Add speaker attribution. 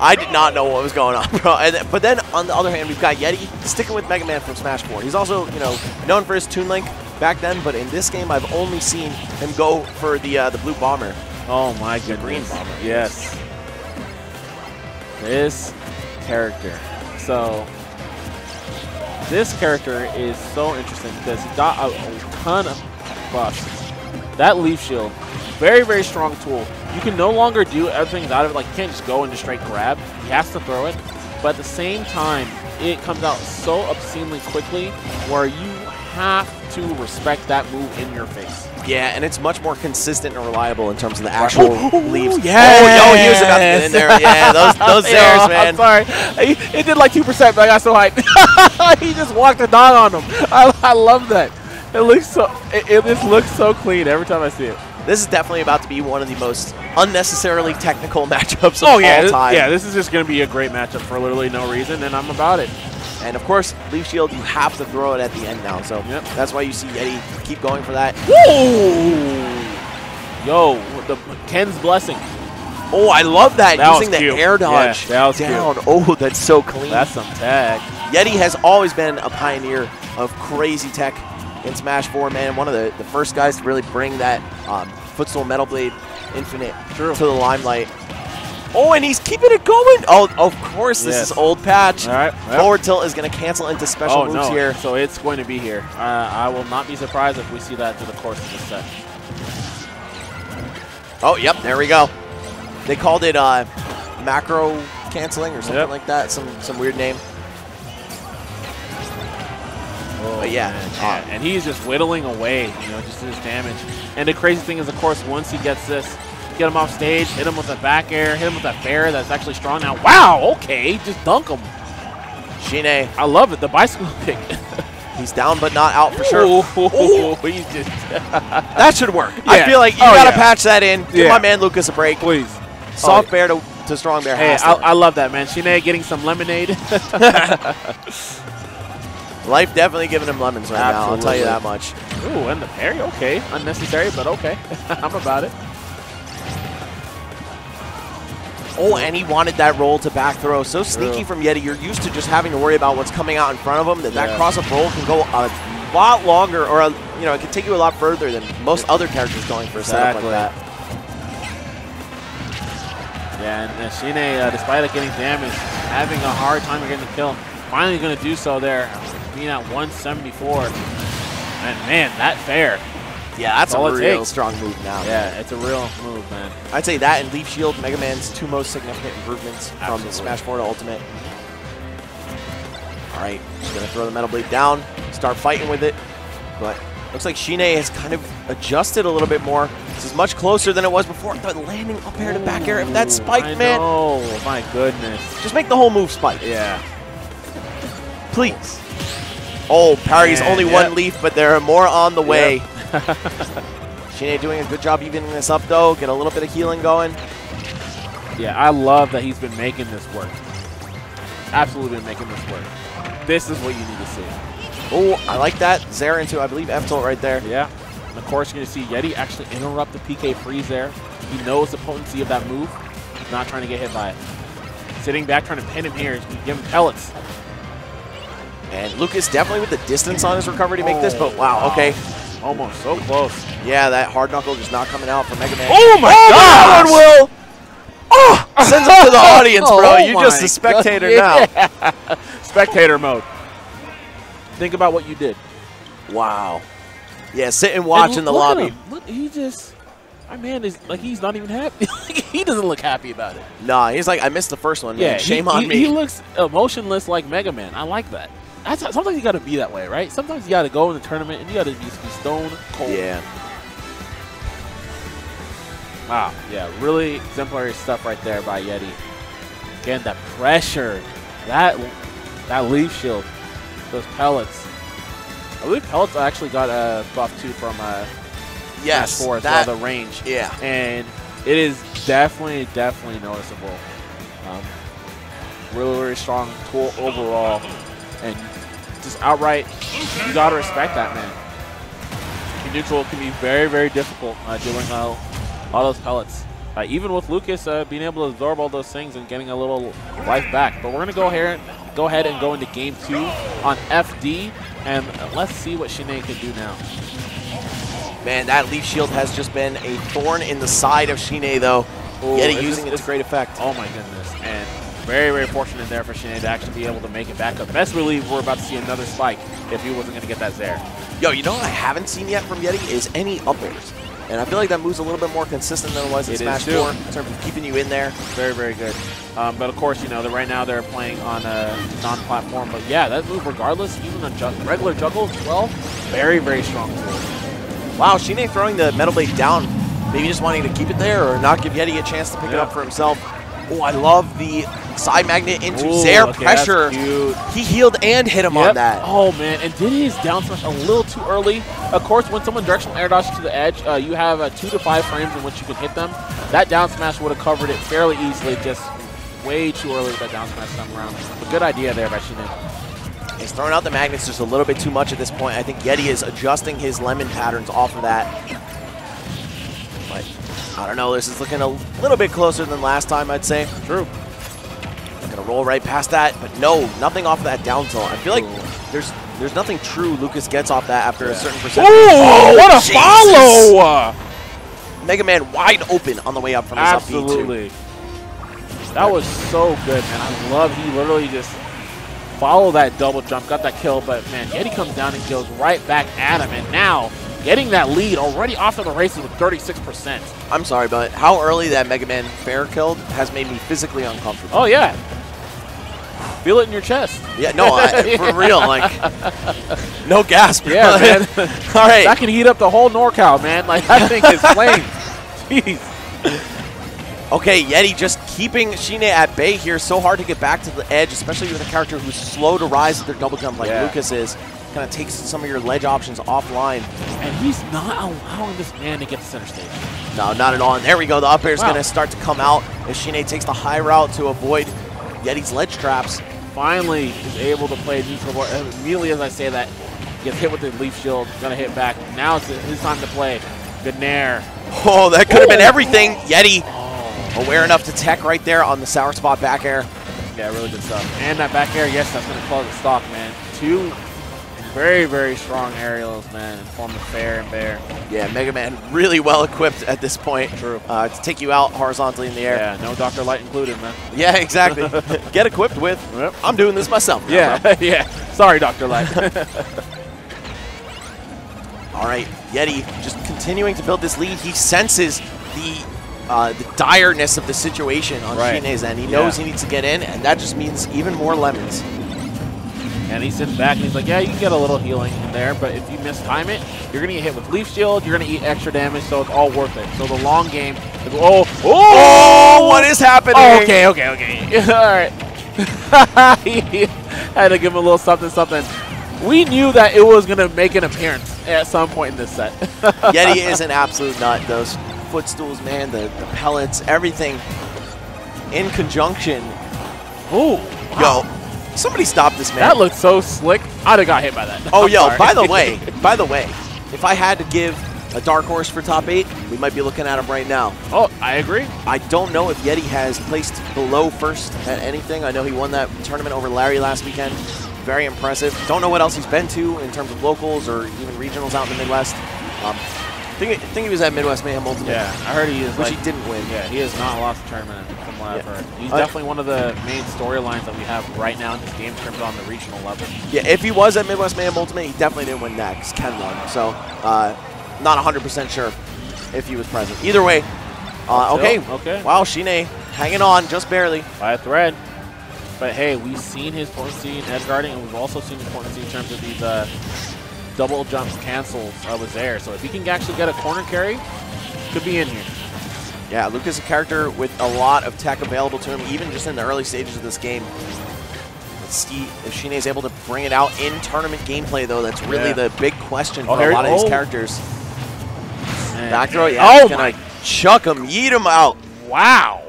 Speaker 1: I did not know what was going on, bro. And, but then on the other hand, we've got Yeti sticking with Mega Man from Smash 4. He's also, you know, known for his Toon Link back then, but in this game, I've only seen him go for the uh, the blue bomber.
Speaker 2: Oh my goodness.
Speaker 1: The green bomber.
Speaker 2: Yes. This character. So this character is so interesting because he got a, a ton of buffs. That leaf shield, very very strong tool. You can no longer do everything out of it. Like you can't just go and just straight grab. He has to throw it. But at the same time, it comes out so obscenely quickly where you have to respect that move in your face.
Speaker 1: Yeah, and it's much more consistent and reliable in terms of the actual leaves.
Speaker 2: yes!
Speaker 1: Oh, yo, he was about to get in there. Yeah, those those
Speaker 2: Yo,
Speaker 1: zairs, man.
Speaker 2: I'm sorry. It did like 2%, but I got so hyped. he just walked the dog on him. I, I love that. It looks so, it, it just looks so clean every time I see it.
Speaker 1: This is definitely about to be one of the most unnecessarily technical matchups of
Speaker 2: Oh, yeah.
Speaker 1: all
Speaker 2: This,
Speaker 1: time.
Speaker 2: yeah, this is just going to be a great matchup for literally no reason, and I'm about it.
Speaker 1: And of course, Leaf Shield, you have to throw it at the end now. So
Speaker 2: Yep.
Speaker 1: that's why you see Yeti keep going for that.
Speaker 2: Yo, the Ken's blessing.
Speaker 1: Oh, I love that.
Speaker 2: That
Speaker 1: Using the
Speaker 2: cute.
Speaker 1: air dodge
Speaker 2: Yeah,
Speaker 1: down. Oh, that's so clean.
Speaker 2: That's some tag.
Speaker 1: Yeti has always been a pioneer of crazy tech in Smash 4, man. One of the, the first guys to really bring that um, Footstool Metal Blade Infinite
Speaker 2: True.
Speaker 1: to the limelight. Oh, and he's keeping it going. Oh, of course, this
Speaker 2: Yes.
Speaker 1: is old patch.
Speaker 2: All right. well.
Speaker 1: Forward tilt is going to cancel into special
Speaker 2: Oh,
Speaker 1: moves
Speaker 2: no.
Speaker 1: here.
Speaker 2: So it's going to be here. Uh, I will not be surprised if we see that through the course of this set.
Speaker 1: Oh, yep, there we go. They called it uh, macro canceling or something
Speaker 2: Yep.
Speaker 1: like that. Some some weird name. But yeah,
Speaker 2: man,
Speaker 1: uh,
Speaker 2: yeah, and he's just whittling away, you know, just his damage. And the crazy thing is, of course, once he gets this, get him off stage, hit him with a back air, hit him with that bair that's actually strong now. Wow, okay, just dunk him.
Speaker 1: Shine,
Speaker 2: I love it, the bicycle kick.
Speaker 1: he's down but not out for sure.
Speaker 2: Ooh, just,
Speaker 1: That should work. I feel like you
Speaker 2: Oh,
Speaker 1: gotta
Speaker 2: yeah.
Speaker 1: patch that in. Give
Speaker 2: Yeah.
Speaker 1: my man Lucas a break.
Speaker 2: please.
Speaker 1: Soft
Speaker 2: Oh,
Speaker 1: bair to, to strong bair.
Speaker 2: Hey, I. I love that, man. Shine getting some lemonade.
Speaker 1: Life definitely giving him lemons right now. I'll tell you that much.
Speaker 2: Ooh, and the parry, okay. Unnecessary, but okay. I'm about it.
Speaker 1: Oh, and he wanted that roll to back throw. So sneaky
Speaker 2: True.
Speaker 1: from Yeti. You're used to just having to worry about what's coming out in front of him. That that cross up roll can go a lot longer, or a, you know, it can take you a lot further than most other characters going for a setup like that.
Speaker 2: Yeah, and Shine, uh, despite it getting damaged, having a hard time getting the kill. Finally going to do so there, being at 174. And man, that fair.
Speaker 1: Yeah, that's
Speaker 2: all
Speaker 1: a real strong move now.
Speaker 2: Yeah, it's a real move, man.
Speaker 1: I'd say that and Leaf Shield, Mega Man's two most significant improvements from
Speaker 2: Absolutely.
Speaker 1: Smash 4 to Ultimate. All right, just gonna throw the Metal Blade down, start fighting with it, but looks like Shine has kind of adjusted a little bit more. This is much closer than it was before. The landing up air to back air, if that's spiked,
Speaker 2: I
Speaker 1: man,
Speaker 2: Oh, my goodness.
Speaker 1: just make the whole move spike,
Speaker 2: Yeah.
Speaker 1: please. Oh,
Speaker 2: And,
Speaker 1: only
Speaker 2: yep.
Speaker 1: one leaf, but there are more on the way. Shine doing a good job evening this up, though. Get a little bit of healing going.
Speaker 2: Yeah, I love that he's been making this work. Absolutely been making this work. This is what you need to see.
Speaker 1: Oh, I like that. Zair into, I believe, F tilt right there.
Speaker 2: Yeah. And of course, you're going to see Yeti actually interrupt the PK freeze there. He knows the potency of that move. He's not trying to get hit by it. Sitting back, trying to pin him here. He's gonna give him pellets.
Speaker 1: And Lucas definitely with the distance on his recovery to make this, but wow, okay.
Speaker 2: Almost so close.
Speaker 1: Yeah, that hard knuckle just not coming out for Mega Man.
Speaker 2: Oh my
Speaker 1: oh,
Speaker 2: gosh!
Speaker 1: one will! Oh! Sends it to the audience, bro.
Speaker 2: Oh
Speaker 1: You're just a spectator
Speaker 2: God.
Speaker 1: now.
Speaker 2: Yeah. Spectator mode. Think about what you did.
Speaker 1: Wow. Yeah, sit and watch
Speaker 2: And
Speaker 1: in the lobby.
Speaker 2: him. Look, he just. My man is like he's not even happy. He doesn't look happy about it.
Speaker 1: Nah, he's like, I missed the first one, man.
Speaker 2: Yeah,
Speaker 1: Shame
Speaker 2: he,
Speaker 1: on
Speaker 2: he,
Speaker 1: me.
Speaker 2: He looks emotionless like Mega Man. I like that. That's sometimes you got to be that way, right? Sometimes you got to go in the tournament and you got to just be stone cold.
Speaker 1: yeah.
Speaker 2: Wow. Yeah, really exemplary stuff right there by Yeti. Again, that pressure, that that leaf shield, those pellets. I believe pellets actually got a buff too from uh,
Speaker 1: Yes.
Speaker 2: 4 as
Speaker 1: that,
Speaker 2: well, the range.
Speaker 1: yeah.
Speaker 2: and it is definitely, definitely noticeable. Um, really, really strong tool overall, and just outright, you gotta respect that man. Your neutral can be very, very difficult uh, doing uh, all those pellets. uh, even with Lucas uh, being able to absorb all those things and getting a little life back. But we're going to go here, go ahead and go into game two on FD, and let's see what Shine can do now.
Speaker 1: Man, that Leaf Shield has just been a thorn in the side of Shine, though.
Speaker 2: Ooh,
Speaker 1: Yet
Speaker 2: it's
Speaker 1: using
Speaker 2: just-
Speaker 1: it to great effect.
Speaker 2: Oh my goodness. And very, very fortunate there for Shine to actually be able to make it back up. Best believe we're about to see another spike if he wasn't going to get that Zair.
Speaker 1: Yo, you know what I haven't seen yet from Yeti is any up airs. And I feel like that move's a little bit more consistent than it was in
Speaker 2: It
Speaker 1: Smash 4 in terms of keeping you in there.
Speaker 2: Very, very good. Um, but of course, you know, that right now they're playing on a non-platform. But yeah, that move, regardless, even on ju regular juggle as well, very, very strong.
Speaker 1: Wow, Shine throwing the Metal Blade down, maybe just wanting to keep it there or not give Yeti a chance to pick it up for himself. Oh, I love the side magnet into
Speaker 2: Ooh,
Speaker 1: Zair
Speaker 2: okay,
Speaker 1: pressure. He healed and hit him
Speaker 2: Yep.
Speaker 1: on that.
Speaker 2: Oh man, and did his down smash a little too early. Of course, when someone directional air dodges to the edge, uh, you have uh, two to five frames in which you can hit them. That down smash would have covered it fairly easily, just way too early with that down smash time around. But good idea there by Shine.
Speaker 1: He's throwing out the magnets just a little bit too much at this point. I think Yeti is adjusting his lemon patterns off of that. But I don't know. This is looking a little bit closer than last time, I'd say.
Speaker 2: True.
Speaker 1: I'm Gonna roll right past that, but no, nothing off that down tilt. I feel like
Speaker 2: Ooh.
Speaker 1: there's there's nothing true Lucas gets off that after a
Speaker 2: Yeah.
Speaker 1: certain percentage.
Speaker 2: Oh, what a oh,
Speaker 1: Jesus.
Speaker 2: follow!
Speaker 1: Mega Man wide open on the way up from his up B too.
Speaker 2: Absolutely. That was so good, man. I love he literally just followed that double jump, got that kill, but man, Yeti comes down and goes right back at him, and now getting that lead already off of the races with 36%.
Speaker 1: I'm sorry, but how early that Mega Man fair killed has made me physically uncomfortable.
Speaker 2: Oh yeah. Feel it in your chest.
Speaker 1: Yeah, no, I, for real, like no gasp.
Speaker 2: Yeah, man.
Speaker 1: All right,
Speaker 2: That can heat up the whole NorCal, man. Like that thing is flames. Jeez.
Speaker 1: Okay, Yeti just keeping Shine at bay here. So hard to get back to the edge, especially with a character who's slow to rise with their double jump like
Speaker 2: Yeah.
Speaker 1: Lucas is. Kind of takes some of your ledge options offline.
Speaker 2: And he's not allowing this man to get to center stage.
Speaker 1: No, not at all. And there we go. The up air is
Speaker 2: Wow.
Speaker 1: going to start to come out as Shine takes the high route to avoid Yeti's ledge traps.
Speaker 2: finally is able to play neutral board. And Immediately as I say that, gets hit with the leaf shield, gonna hit back. Now it's his time to play. Good nair.
Speaker 1: Oh, that could have been everything. Yeti aware enough to tech right there on the sour spot back air.
Speaker 2: yeah, really good stuff. And that back air, yes, that's gonna close the stock, man. Two very, very strong aerials, man, in form of fair and bair.
Speaker 1: Yeah, Mega Man really well equipped at this point.
Speaker 2: True.
Speaker 1: Uh, to take you out horizontally in the air.
Speaker 2: Yeah, no Dr. Light included, man.
Speaker 1: Yeah, exactly. Get equipped with.
Speaker 2: Yep.
Speaker 1: I'm doing this myself.
Speaker 2: Yeah, yeah. Sorry, Dr. Light.
Speaker 1: All right, Yeti just continuing to build this lead. He senses the uh, the direness of the situation on
Speaker 2: Right.
Speaker 1: Shine's end. He knows
Speaker 2: Yeah.
Speaker 1: he needs to get in, and that just means even more lemons.
Speaker 2: and he sits back and he's like, yeah, you can get a little healing in there, but if you mistime it, you're going to get hit with Leaf Shield, you're going to eat extra damage, so it's all worth it. So the long game, oh, oh,
Speaker 1: Oh, what is happening?
Speaker 2: Oh, okay, okay, okay. All right. I Had to give him a little something, something. We knew that it was going to make an appearance at some point in this set.
Speaker 1: Yeti is an absolute nut. Those footstools, man, the, the pellets, everything in conjunction.
Speaker 2: Ooh.
Speaker 1: Yo, somebody stop this man.
Speaker 2: That looked so slick. I'd have got hit by that.
Speaker 1: Oh,
Speaker 2: I'm
Speaker 1: yo,
Speaker 2: sorry.
Speaker 1: by the way, by the way, if I had to give a dark horse for top eight, we might be looking at him right now.
Speaker 2: oh, I agree.
Speaker 1: I don't know if Yeti has placed below first at anything. I know he won that tournament over Larry last weekend. Very impressive. Don't know what else he's been to in terms of locals or even regionals out in the Midwest. Um, think, think he was at Midwest Mayhem Ultimate,
Speaker 2: Yeah, I heard he is
Speaker 1: which
Speaker 2: like,
Speaker 1: he didn't win.
Speaker 2: Yeah, he has not lost a tournament from what I've
Speaker 1: Yeah.
Speaker 2: heard. He's
Speaker 1: Uh,
Speaker 2: definitely one of the main storylines that we have right now in this game in terms on the regional level.
Speaker 1: Yeah, if he was at Midwest Mayhem Ultimate, he definitely didn't win that Ken won. So, uh, not 100% sure if he was present. Either way, uh, okay.
Speaker 2: okay.
Speaker 1: Wow, Shine hanging on just barely.
Speaker 2: by a thread. But hey, we've seen his potency in edge guarding, and we've also seen his potency in terms of these uh, double jumps cancels uh, with Zair. So if he can actually get a corner carry, could be in here.
Speaker 1: Yeah, Luke is a character with a lot of tech available to him, even just in the early stages of this game. Let's see if Shine is able to bring it out in tournament gameplay, though. That's really
Speaker 2: Yeah.
Speaker 1: the big question
Speaker 2: Oh,
Speaker 1: for
Speaker 2: here-
Speaker 1: a lot of
Speaker 2: oh.
Speaker 1: these characters.
Speaker 2: And-
Speaker 1: Back throw, yeah.
Speaker 2: Oh my!
Speaker 1: chuck him, yeet him out.
Speaker 2: Wow!